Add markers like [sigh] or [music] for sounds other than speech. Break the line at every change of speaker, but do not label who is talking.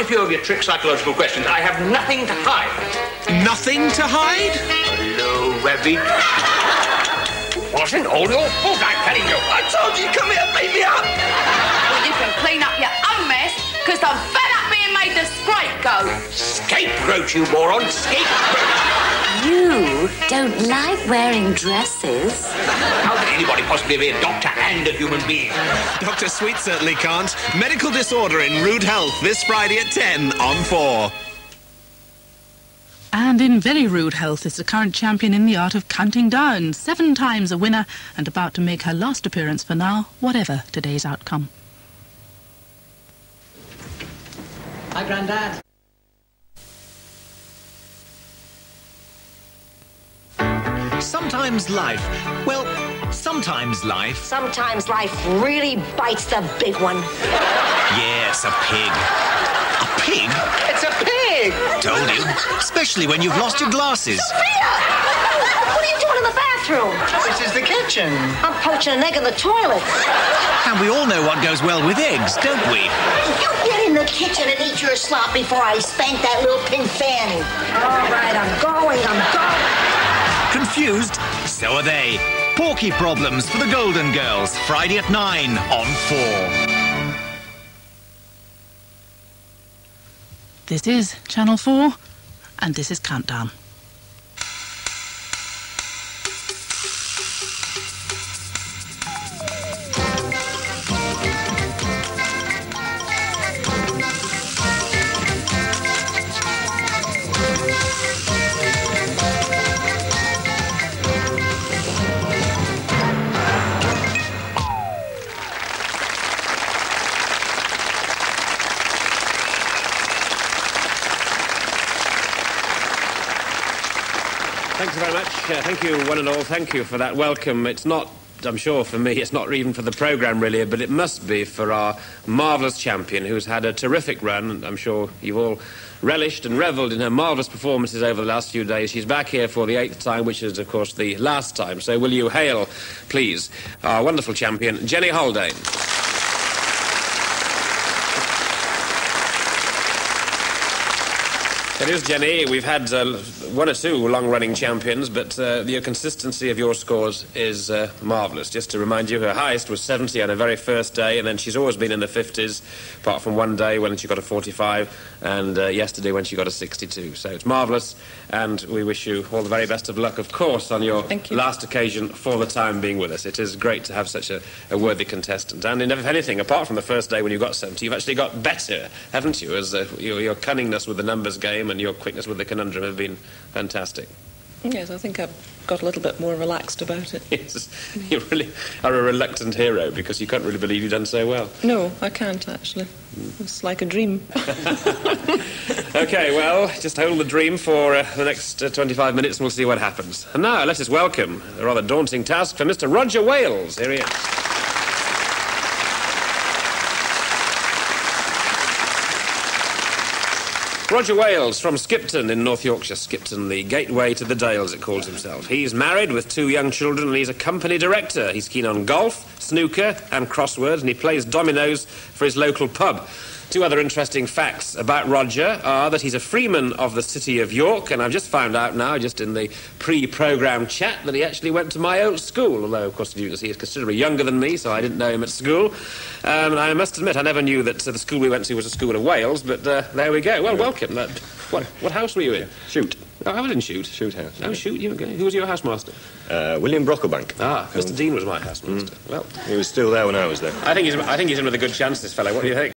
after a few of your trick psychological questions, I have nothing to hide.
Nothing to hide?
Hello, Webby. Wasn't all your fault, I'm telling you.
I told you, come here, beat me up.
Well, you can clean up your own mess, because I'm fed up being made the scapegoat.
Scapegoat, you moron. Scapegoat.
You don't like wearing dresses.
How can anybody possibly be a doctor and a human being?
Dr. Sweet certainly can't. Medical disorder in rude health this Friday at 10 on 4.
And in very rude health is the current champion in the art of counting down, seven times a winner, and about to make her last appearance for now, whatever today's outcome.
Hi, Grandad.
Sometimes life, well, sometimes life.
Sometimes life really bites the big one.
Yes, a pig. A pig?
It's a pig.
Told you. Especially when you've lost your glasses.
What are you doing in the bathroom?
This is the kitchen.
I'm poaching an egg in the toilet.
And we all know what goes well with eggs, don't we?
You get in the kitchen and eat your slop before I spank that little pink fanny. All right, I'm going, I'm going.
Confused? So are they. Porky Problems for the Golden Girls, Friday at 9 on 4.
This is Channel 4, and this is Countdown.
Thanks very much. Uh, thank you, one and all. Thank you for that welcome. It's not, I'm sure, for me, it's not even for the programme, really, but it must be for our marvellous champion who's had a terrific run. I'm sure you've all relished and revelled in her marvellous performances over the last few days. She's back here for the eighth time, which is, of course, the last time. So will you hail, please, our wonderful champion, Jenny Haldane. It is, Jenny. We've had uh, one or two long-running champions, but uh, the consistency of your scores is uh, marvellous. Just to remind you, her highest was 70 on her very first day, and then she's always been in the 50s, apart from one day when she got a 45, and uh, yesterday when she got a 62. So it's marvellous, and we wish you all the very best of luck, of course, on your
Thank you.
last occasion for the time being with us. It is great to have such a, a worthy contestant. And if anything, apart from the first day when you got 70, you've actually got better, haven't you? As uh, your, your cunningness with the numbers game and your quickness with the conundrum have been fantastic.
Yes, I think I've got a little bit more relaxed about it. [laughs]
Yes, you really are a reluctant hero because you can't really believe you've done so well.
No, I can't actually. It's like a dream. [laughs]
Okay, well, just hold the dream for uh, the next uh, 25 minutes and we'll see what happens. And now, let us welcome a rather daunting task for Mr. Roger Wales. Here he is. Roger Wales from Skipton in North Yorkshire. Skipton, the gateway to the Dales, it calls himself. He's married with two young children and he's a company director. He's keen on golf, snooker, and crosswords, and he plays dominoes for his local pub. Two other interesting facts about Roger are that he's a freeman of the city of York, and I've just found out now, just in the pre programme chat, that he actually went to my old school, although, of course, as you can see, he's considerably younger than me, so I didn't know him at school. Um, and I must admit, I never knew that uh, the school we went to was a school of Wales, but uh, there we go. Well, welcome. That, what, what house were you in?
Shute.
Oh, I was in Shute.
Shute house.
Oh, Shute, you were. Who was your housemaster?
Uh, William Brocklebank.
Ah, Mr. Dean was my housemaster. Well,
He was still there when I was there.
I think he's, I think he's in with a good chance, this fellow. What do you think?